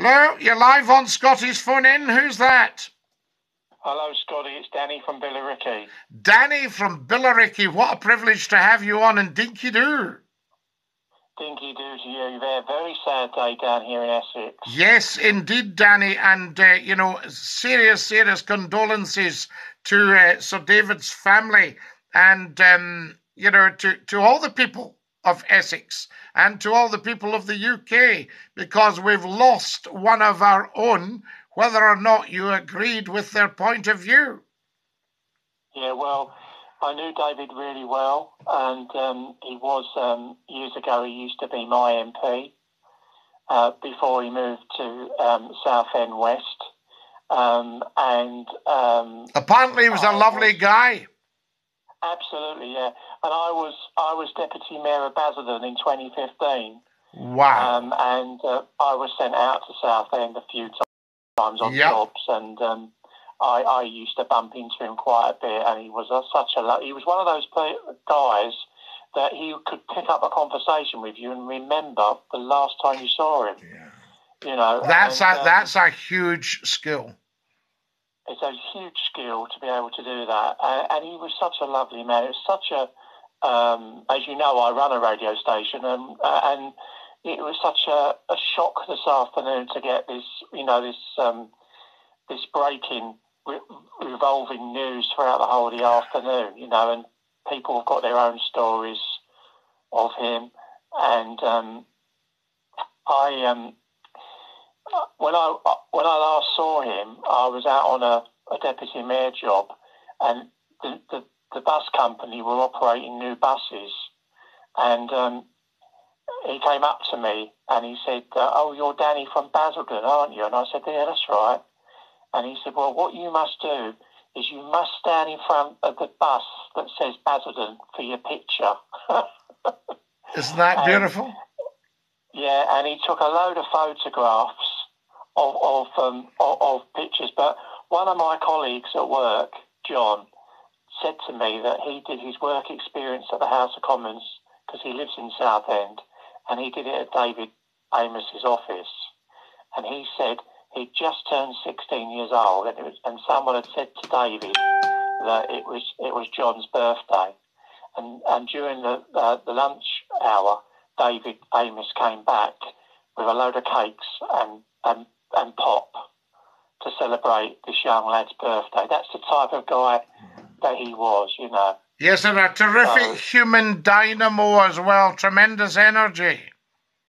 Hello, you're live on Scottie's phone in. Who's that? Hello, Scottie. It's Danny from Billericay. Danny from Billericay. What a privilege to have you on in Dinky Doo. Dinky Doo to you there. Very sad day down here in Essex. Yes, indeed, Danny. And, uh, you know, serious, serious condolences to uh, Sir David's family and, um, you know, to, to all the people of Essex and to all the people of the UK because we've lost one of our own, whether or not you agreed with their point of view. Yeah, well, I knew David really well, and um, he was um, years ago. He used to be my MP uh, before he moved to um, Southend West, um, and um, apparently he was a lovely was, guy. Absolutely, yeah. And I was I was deputy mayor of Basildon in 2015. Wow. Um, and uh, I was sent out to Southend a few times on yep. jobs, and um, I, I used to bump into him quite a bit. And he was a, such a he was one of those guys that he could pick up a conversation with you and remember the last time you saw him. Yeah. You know, that's and, a um, that's a huge skill it's a huge skill to be able to do that. And, and he was such a lovely man. It was such a, um, as you know, I run a radio station, and uh, and it was such a, a shock this afternoon to get this, you know, this um, this breaking, re- revolving news throughout the whole of the afternoon. You know, and people have got their own stories of him, and um, I um, when I when I last saw him, I was out on a, a deputy mayor job, and the, the, the bus company were operating new buses, and um, he came up to me and he said, uh, "Oh, you're Danny from Basildon, aren't you?" And I said, "Yeah, that's right." And he said, "Well, what you must do is you must stand in front of the bus that says Basildon for your picture." Isn't that beautiful? And, yeah, and he took a load of photographs of of, um, of, of pictures. But one of my colleagues at work, John, said to me that he did his work experience at the House of Commons because he lives in Southend, and he did it at David Amess's office. And he said he'd just turned 16 years old, and, was, and someone had said to David that it was it was John's birthday. And, and during the, uh, the lunch hour, David Amos came back with a load of cakes and, and and pop to celebrate this young lad's birthday. That's the type of guy that he was, you know. Yes, and a terrific so, human dynamo as well, tremendous energy.